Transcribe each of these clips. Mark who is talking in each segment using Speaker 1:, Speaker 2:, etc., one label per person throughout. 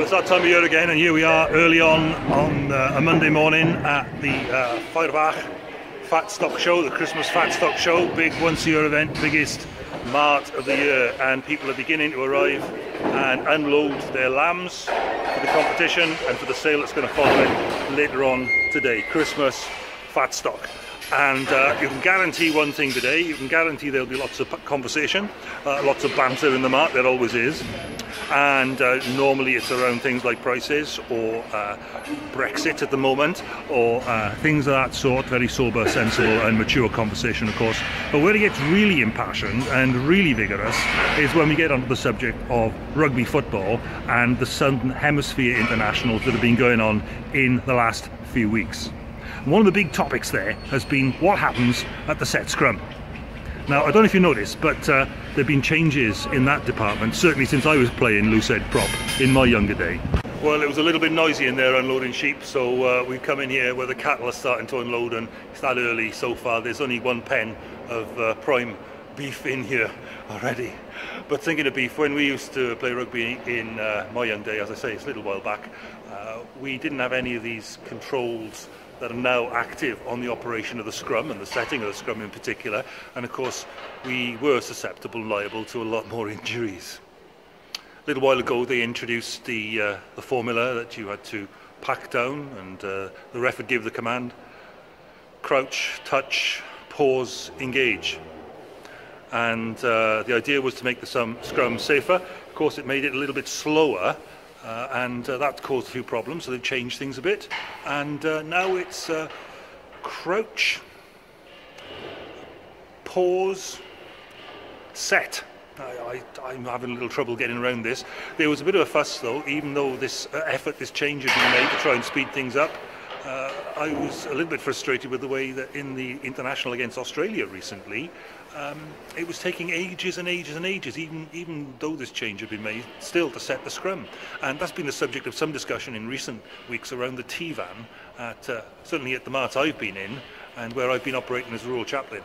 Speaker 1: Well, it's that time of year again, and here we are early on on uh, a Monday morning at the uh, Ffairfach Fat Stock Show, the Christmas Fat Stock Show, big once a year event, biggest mart of the year, and people are beginning to arrive and unload their lambs for the competition and for the sale that's going to follow it later on today. Christmas Fat Stock. And uh, you can guarantee one thing today, you can guarantee there'll be lots of conversation, uh, lots of banter in the mart, there always is and uh, normally it's around things like prices or uh, Brexit at the moment or uh, things of that sort, very sober, sensible and mature conversation of course. But where it gets really impassioned and really vigorous is when we get onto the subject of rugby football and the Southern Hemisphere internationals that have been going on in the last few weeks. One of the big topics there has been what happens at the set scrum. Now, I don't know if you noticed, but uh, there have been changes in that department, certainly since I was playing loose loosehead prop in my younger day. Well, it was a little bit noisy in there unloading sheep, so uh, we've come in here where the cattle are starting to unload, and it's not early so far. There's only one pen of uh, prime beef in here already. But thinking of beef, when we used to play rugby in uh, my young day, as I say, it's a little while back, uh, we didn't have any of these controls that are now active on the operation of the scrum and the setting of the scrum in particular. And of course, we were susceptible and liable to a lot more injuries. A little while ago, they introduced the, uh, the formula that you had to pack down, and uh, the ref would give the command crouch, touch, pause, engage. And uh, the idea was to make the scrum safer. Of course, it made it a little bit slower uh, and uh, that caused a few problems, so they've changed things a bit. And uh, now it's uh, crouch, pause, set. I, am having a little trouble getting around this. There was a bit of a fuss though, even though this uh, effort, this change had been made to try and speed things up. Uh, I was a little bit frustrated with the way that in the international against Australia recently, um, it was taking ages and ages and ages, even even though this change had been made, still to set the scrum. And that's been the subject of some discussion in recent weeks around the T-van, at, uh, certainly at the mart I've been in, and where I've been operating as rural chaplain.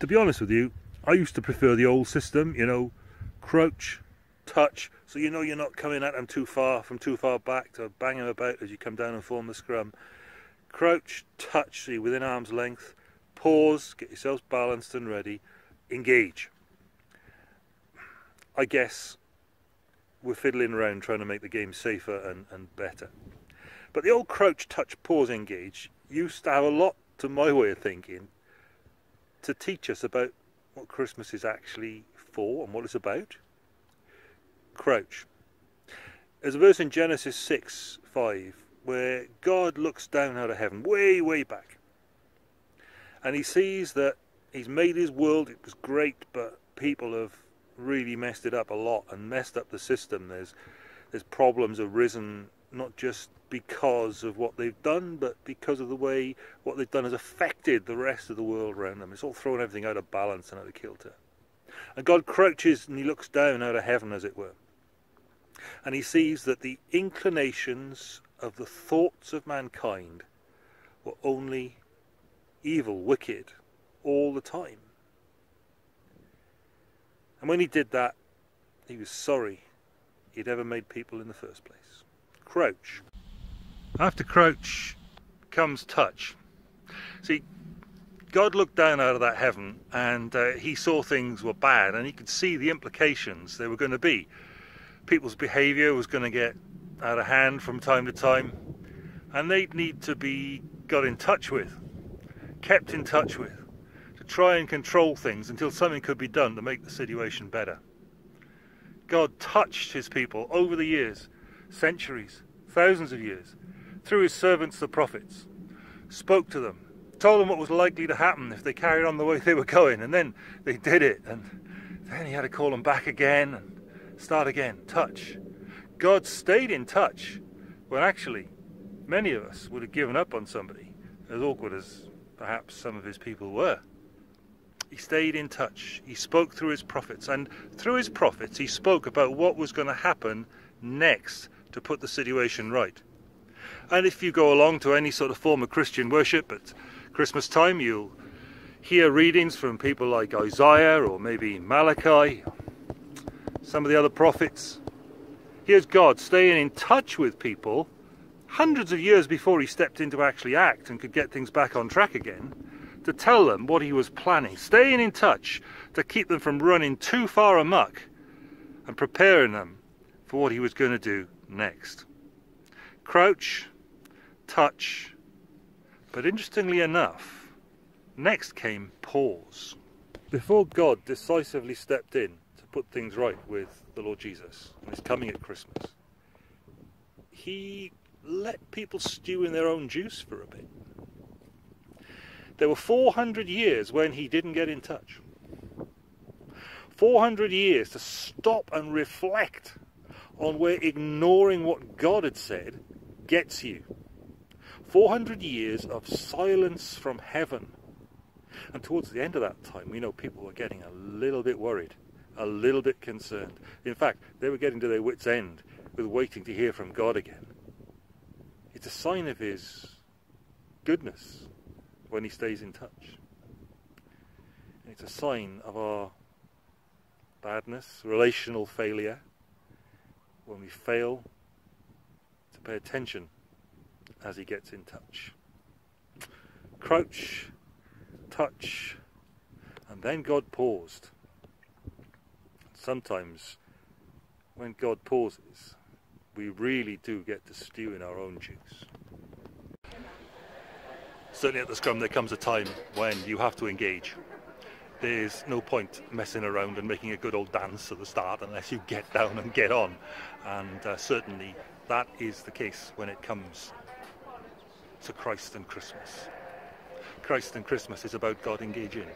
Speaker 1: To be honest with you, I used to prefer the old system, you know, crouch, touch, so you know you're not coming at them too far, from too far back to bang them about as you come down and form the scrum. Crouch, touch, see, within arm's length, pause, get yourselves balanced and ready, engage. I guess we're fiddling around trying to make the game safer and, and better. But the old crouch, touch, pause, engage used to have a lot, to my way of thinking, to teach us about what Christmas is actually for and what it's about. Crouch. There's a verse in Genesis 6 5 where God looks down out of heaven, way, way back, and he sees that he's made his world, it was great, but people have really messed it up a lot and messed up the system. There's there's problems arisen not just because of what they've done, but because of the way what they've done has affected the rest of the world around them. It's all thrown everything out of balance and out of kilter. And God crouches and he looks down out of heaven, as it were. And he sees that the inclinations of the thoughts of mankind were only evil, wicked, all the time. And when he did that, he was sorry he'd ever made people in the first place. Crouch. After crouch comes touch. See, God looked down out of that heaven and uh, he saw things were bad and he could see the implications there were going to be. People's behaviour was going to get out of hand from time to time and they'd need to be got in touch with kept in touch with to try and control things until something could be done to make the situation better. God touched his people over the years, centuries, thousands of years, through his servants the prophets, spoke to them, told them what was likely to happen if they carried on the way they were going, and then they did it, and then he had to call them back again start again. Touch. God stayed in touch when actually many of us would have given up on somebody, as awkward as perhaps some of his people were. He stayed in touch. He spoke through his prophets, and through his prophets, he spoke about what was going to happen next to put the situation right. And if you go along to any sort of form of Christian worship at Christmas time, you'll hear readings from people like Isaiah or maybe Malachi, some of the other prophets, Here's God staying in touch with people hundreds of years before he stepped in to actually act and could get things back on track again, to tell them what he was planning, staying in touch to keep them from running too far amuck and preparing them for what he was going to do next. Crouch, touch, but interestingly enough, next came pause. Before God decisively stepped in put things right with the Lord Jesus and his coming at Christmas, he let people stew in their own juice for a bit. There were 400 years when he didn't get in touch. 400 years to stop and reflect on where ignoring what God had said gets you. 400 years of silence from heaven. And towards the end of that time, we know people were getting a little bit worried, a little bit concerned. In fact, they were getting to their wits' end with waiting to hear from God again. It's a sign of His goodness when He stays in touch. It's a sign of our badness, relational failure, when we fail to pay attention as He gets in touch. Crouch, touch, and then God paused. Sometimes when God pauses, we really do get to stew in our own juice. Certainly at the scrum there comes a time when you have to engage. There's no point messing around and making a good old dance at the start unless you get down and get on. And uh, certainly that is the case when it comes to Christ and Christmas. Christ and Christmas is about God engaging.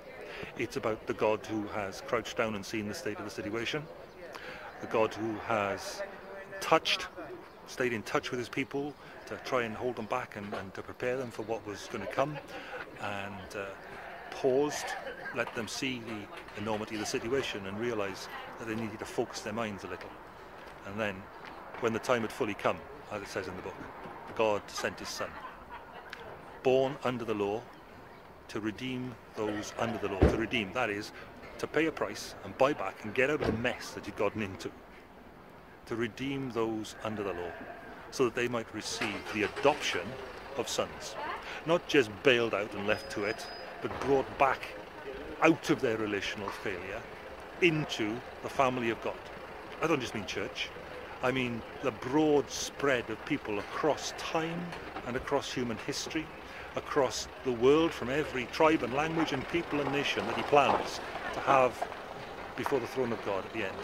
Speaker 1: It's about the God who has crouched down and seen the state of the situation, the God who has touched, stayed in touch with his people to try and hold them back and, and to prepare them for what was going to come, and uh, paused, let them see the enormity of the situation and realize that they needed to focus their minds a little. And then, when the time had fully come, as it says in the book, God sent his son, born under the law, to redeem those under the law. To redeem, that is, to pay a price and buy back and get out of the mess that you'd gotten into to redeem those under the law so that they might receive the adoption of sons. Not just bailed out and left to it, but brought back out of their relational failure into the family of God. I don't just mean church, I mean the broad spread of people across time and across human history, across the world from every tribe and language and people and nation that he plans to have before the throne of God at the end.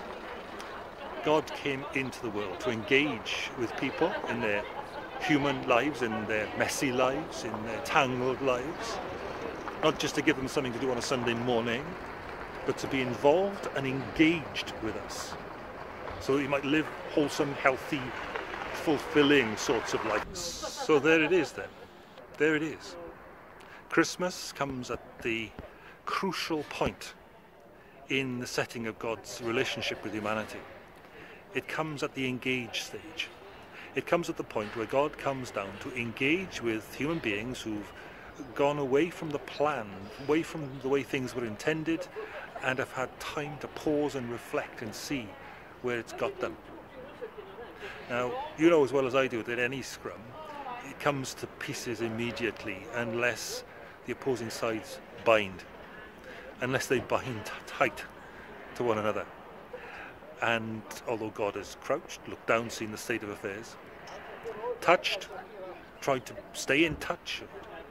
Speaker 1: God came into the world to engage with people in their human lives, in their messy lives, in their tangled lives. Not just to give them something to do on a Sunday morning, but to be involved and engaged with us. So that you might live wholesome, healthy, fulfilling sorts of lives. So there it is then. There it is. Christmas comes at the crucial point in the setting of God's relationship with humanity. It comes at the engage stage. It comes at the point where God comes down to engage with human beings who've gone away from the plan, away from the way things were intended, and have had time to pause and reflect and see where it's got them. Now, you know as well as I do that any scrum, it comes to pieces immediately unless the opposing sides bind, unless they bind tight to one another. And although God has crouched, looked down, seen the state of affairs, touched, tried to stay in touch,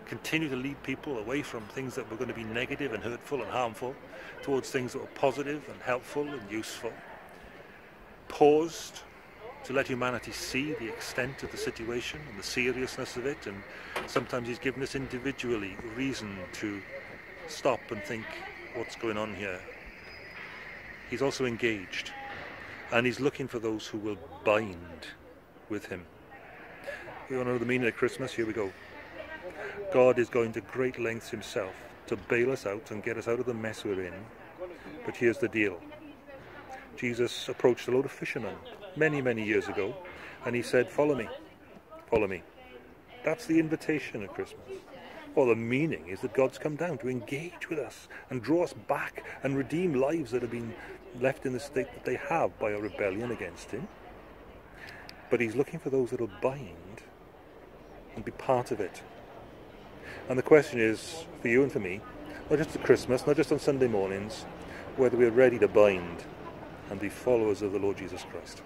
Speaker 1: continue to lead people away from things that were going to be negative and hurtful and harmful towards things that were positive and helpful and useful, paused to let humanity see the extent of the situation and the seriousness of it, and sometimes he's given us individually reason to stop and think what's going on here. He's also engaged and he's looking for those who will bind with him. You want to know the meaning of Christmas? Here we go. God is going to great lengths himself to bail us out and get us out of the mess we're in. But here's the deal. Jesus approached a load of fishermen many, many years ago, and he said, Follow me, follow me. That's the invitation at Christmas. Well, the meaning is that God's come down to engage with us and draw us back and redeem lives that have been left in the state that they have by a rebellion against Him. but He's looking for those that'll bind and be part of it. And the question is, for you and for me, not just at Christmas, not just on Sunday mornings, whether we're ready to bind and be followers of the Lord Jesus Christ.